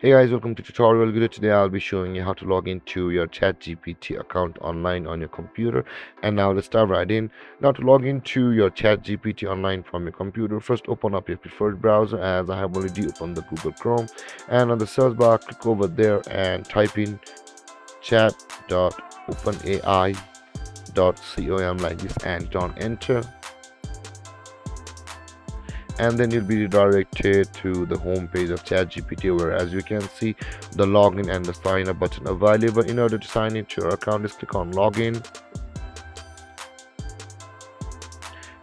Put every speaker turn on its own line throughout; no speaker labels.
Hey guys, welcome to tutorial video. Today I'll be showing you how to log into your ChatGPT account online on your computer. And now let's start right in. Now to log into your ChatGPT online from your computer, first open up your preferred browser as I have already opened the Google Chrome. And on the search bar, click over there and type in chat.openai.com like this and don't enter and then you'll be redirected to the home page of ChatGPT where as you can see the login and the sign up button available in order to sign into your account just click on login.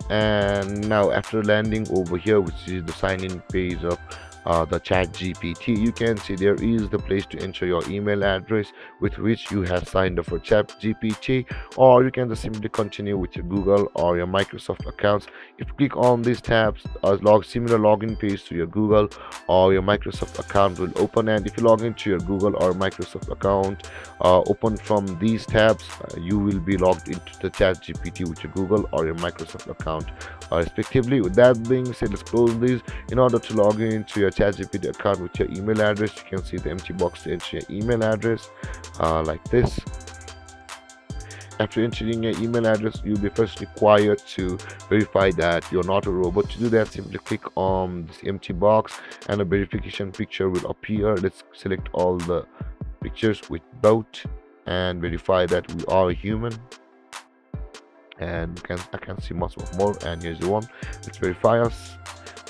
And now after landing over here which is the sign in page of uh, the chat gpt you can see there is the place to enter your email address with which you have signed up for chat gpt or you can just simply continue with your google or your microsoft accounts. If you click on these tabs a log similar login page to your google or your microsoft account will open. And if you log into your google or microsoft account uh, open from these tabs uh, you will be logged into the chat gpt with your google or your microsoft account uh, respectively. With that being said let's close these in order to log into your ChatGPT account with your email address. You can see the empty box to enter your email address uh, like this. After entering your email address, you'll be first required to verify that you're not a robot. To do that, simply click on this empty box and a verification picture will appear. Let's select all the pictures with both and verify that we are a human and can I can see much more and here's the one let's verify us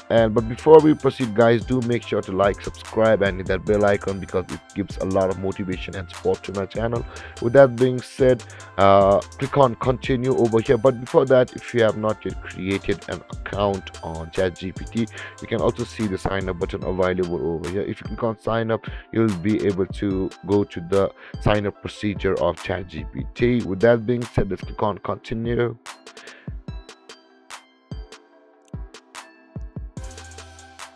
and but before we proceed guys do make sure to like subscribe and hit that bell icon because it gives a lot of motivation and support to my channel. With that being said uh, click on continue over here. But before that if you have not yet created an account on ChatGPT you can also see the sign up button available over here. If you click on sign up you'll be able to go to the sign up procedure of ChatGPT. With that being said let's click on continue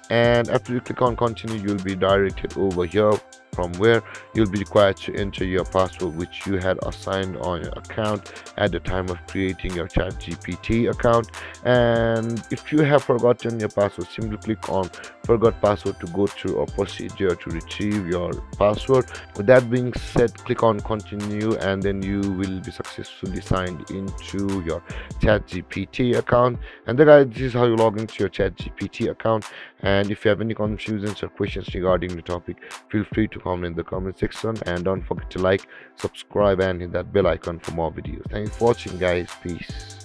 and after you click on continue you'll be directed over here. From where you'll be required to enter your password which you had assigned on your account at the time of creating your chat gpt account. And if you have forgotten your password simply click on forgot password to go through a procedure to retrieve your password. With that being said click on continue and then you will be successfully signed into your chat gpt account. And then guys this is how you log into your chat gpt account. And if you have any confusions or questions regarding the topic feel free to comment in the comment section. And don't forget to like subscribe and hit that bell icon for more videos. Thanks for watching guys. Peace